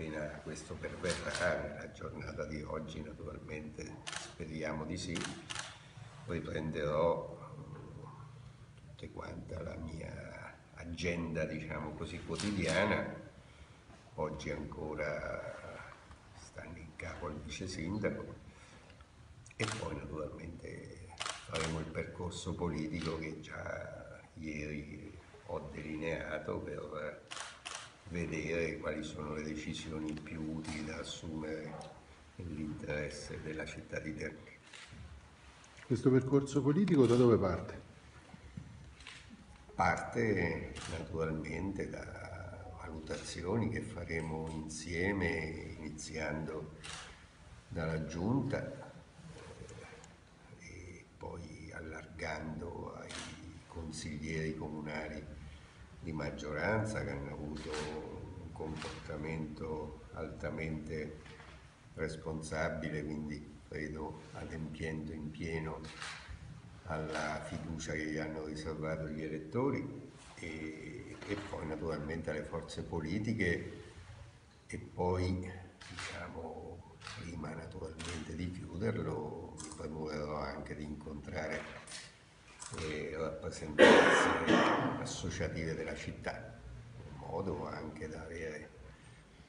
appena questo perverrà, nella giornata di oggi naturalmente speriamo di sì, riprenderò tutta quanta la mia agenda, diciamo così, quotidiana. Oggi ancora stanno in capo al vice sindaco e poi naturalmente faremo il percorso politico che già ieri ho delineato per vedere quali sono le decisioni più utili da assumere nell'interesse della città di Terni. Questo percorso politico da dove parte? Parte naturalmente da valutazioni che faremo insieme iniziando dalla giunta e poi allargando ai consiglieri comunali di maggioranza che hanno avuto un comportamento altamente responsabile, quindi credo adempiendo in pieno alla fiducia che gli hanno riservato gli elettori e, e poi naturalmente alle forze politiche e poi diciamo prima naturalmente di chiuderlo mi premurerò anche di incontrare le rappresentanze associative della città in modo anche da avere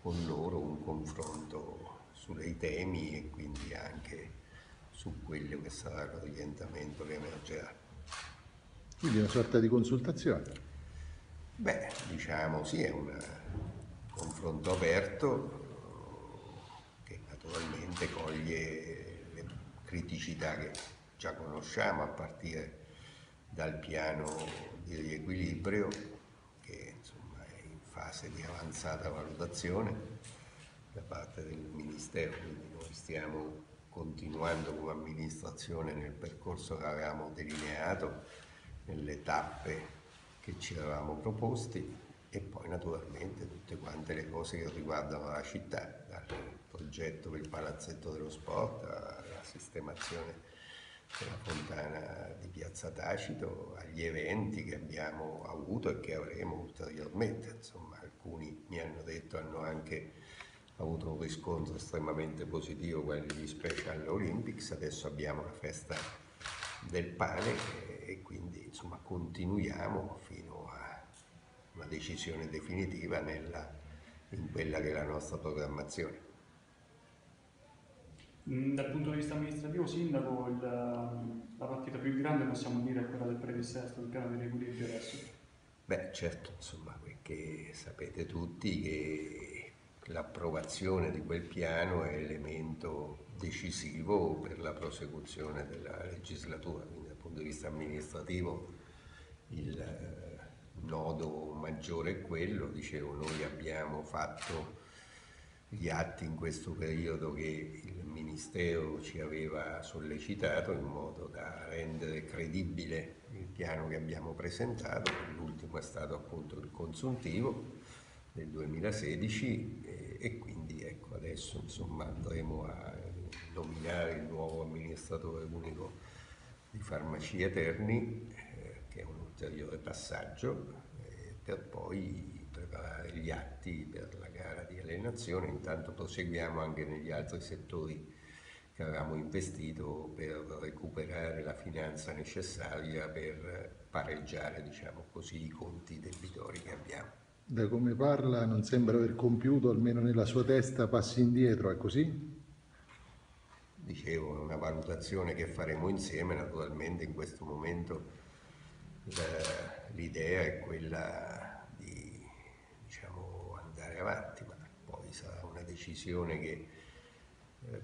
con loro un confronto su dei temi e quindi anche su quello che sarà l'orientamento che emergerà. Quindi una sorta di consultazione? Beh, diciamo sì, è un confronto aperto che naturalmente coglie le criticità che già conosciamo a partire dal piano di riequilibrio che insomma, è in fase di avanzata valutazione da parte del Ministero, quindi noi stiamo continuando come amministrazione nel percorso che avevamo delineato, nelle tappe che ci eravamo proposti e poi naturalmente tutte quante le cose che riguardano la città, dal progetto per il palazzetto dello sport alla sistemazione della fontana di Piazza Tacito, agli eventi che abbiamo avuto e che avremo ulteriormente. Insomma, alcuni mi hanno detto hanno anche avuto un riscontro estremamente positivo quelli di Special Olympics, adesso abbiamo la festa del pane e quindi insomma continuiamo fino a una decisione definitiva nella, in quella che è la nostra programmazione. Mm, dal punto di vista amministrativo, Sindaco, il, la partita più grande possiamo dire è quella del predissesto, del piano di riequilibrio adesso? Beh, certo, insomma, perché sapete tutti che l'approvazione di quel piano è elemento decisivo per la prosecuzione della legislatura, quindi dal punto di vista amministrativo il eh, nodo maggiore è quello, dicevo noi abbiamo fatto gli atti in questo periodo che il Ministero ci aveva sollecitato in modo da rendere credibile il piano che abbiamo presentato, l'ultimo è stato appunto il consuntivo, del 2016 e, e quindi ecco, adesso insomma, andremo a nominare il nuovo amministratore unico di farmacie Terni, eh, che è un ulteriore passaggio, eh, per poi preparare gli atti per la gara di alienazione. Intanto proseguiamo anche negli altri settori che avevamo investito per recuperare la finanza necessaria per pareggiare diciamo così, i conti debitori che abbiamo da come parla non sembra aver compiuto, almeno nella sua testa, passi indietro, è così? Dicevo, è una valutazione che faremo insieme, naturalmente in questo momento l'idea è quella di diciamo, andare avanti, ma poi sarà una decisione che eh,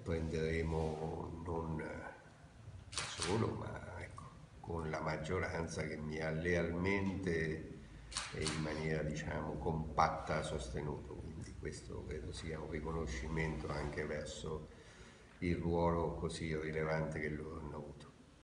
prenderemo non da solo, ma ecco, con la maggioranza che mi ha lealmente e in maniera diciamo compatta sostenuto, quindi questo credo sia un riconoscimento anche verso il ruolo così rilevante che loro hanno.